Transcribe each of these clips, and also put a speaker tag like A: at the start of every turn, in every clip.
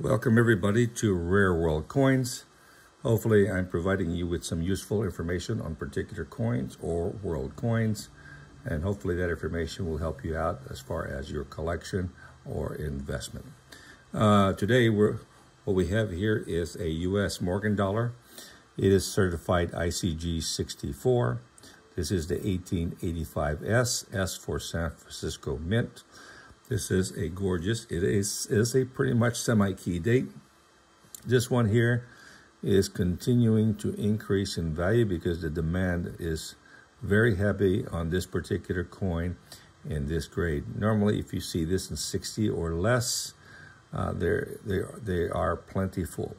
A: Welcome everybody to Rare World Coins. Hopefully I'm providing you with some useful information on particular coins or world coins and hopefully that information will help you out as far as your collection or investment. Uh, today we're, what we have here is a US Morgan dollar. It is certified ICG 64. This is the 1885S, S for San Francisco Mint. This is a gorgeous, it is, is a pretty much semi-key date. This one here is continuing to increase in value because the demand is very heavy on this particular coin in this grade. Normally, if you see this in 60 or less, uh, they're, they, they are plentiful.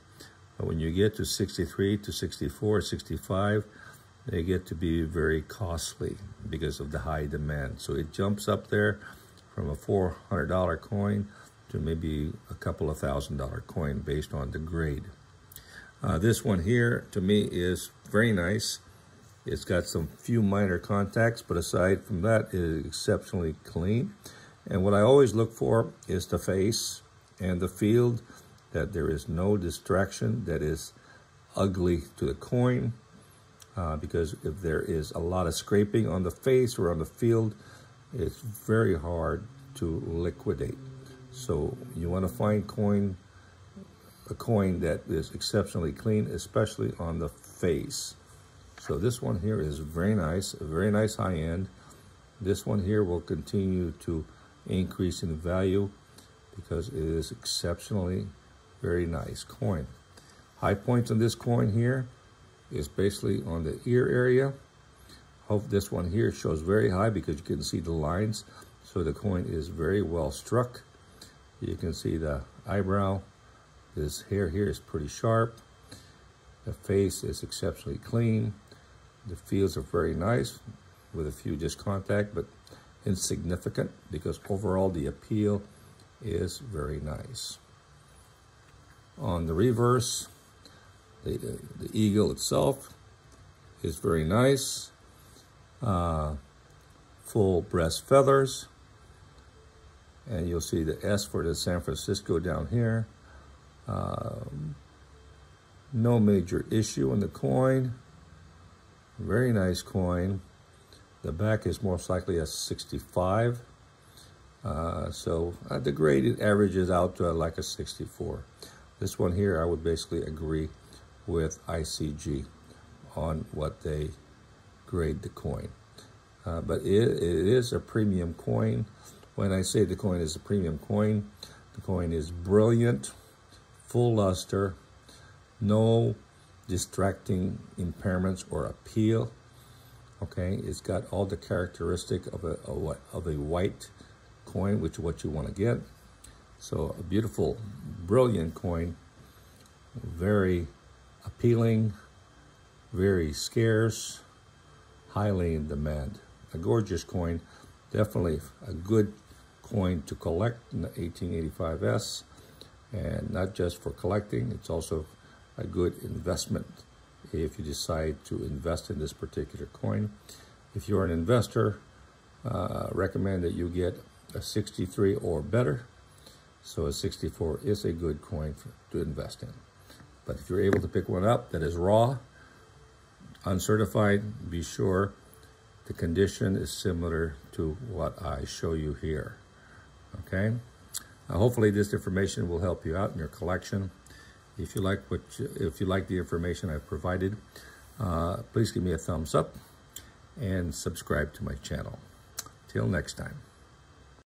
A: But when you get to 63 to 64, 65, they get to be very costly because of the high demand. So it jumps up there from a $400 coin to maybe a couple of thousand dollar coin based on the grade. Uh, this one here to me is very nice. It's got some few minor contacts, but aside from that, it is exceptionally clean. And what I always look for is the face and the field, that there is no distraction that is ugly to the coin. Uh, because if there is a lot of scraping on the face or on the field, it's very hard to liquidate. So you want to find coin, a coin that is exceptionally clean, especially on the face. So this one here is very nice, very nice high end. This one here will continue to increase in value because it is exceptionally very nice coin. High points on this coin here is basically on the ear area Hope this one here shows very high because you can see the lines. So the coin is very well struck. You can see the eyebrow. This hair here is pretty sharp. The face is exceptionally clean. The fields are very nice with a few just contact, but insignificant because overall the appeal is very nice. On the reverse, the, the eagle itself is very nice uh, full breast feathers. And you'll see the S for the San Francisco down here. Um, no major issue in the coin. Very nice coin. The back is most likely a 65. Uh, so uh, the grade it averages out to like a 64. This one here, I would basically agree with ICG on what they grade the coin. Uh, but it, it is a premium coin. When I say the coin is a premium coin, the coin is brilliant, full luster, no distracting impairments or appeal. Okay, it's got all the characteristic of a, of a white coin, which is what you want to get. So a beautiful, brilliant coin, very appealing, very scarce, highly in demand. A gorgeous coin, definitely a good coin to collect in the 1885S. And not just for collecting, it's also a good investment if you decide to invest in this particular coin. If you're an investor, uh, recommend that you get a 63 or better. So a 64 is a good coin for, to invest in. But if you're able to pick one up that is raw, uncertified, be sure the condition is similar to what I show you here. Okay? Uh, hopefully this information will help you out in your collection. If you like what you, if you like the information I've provided, uh, please give me a thumbs up and subscribe to my channel. Till next time.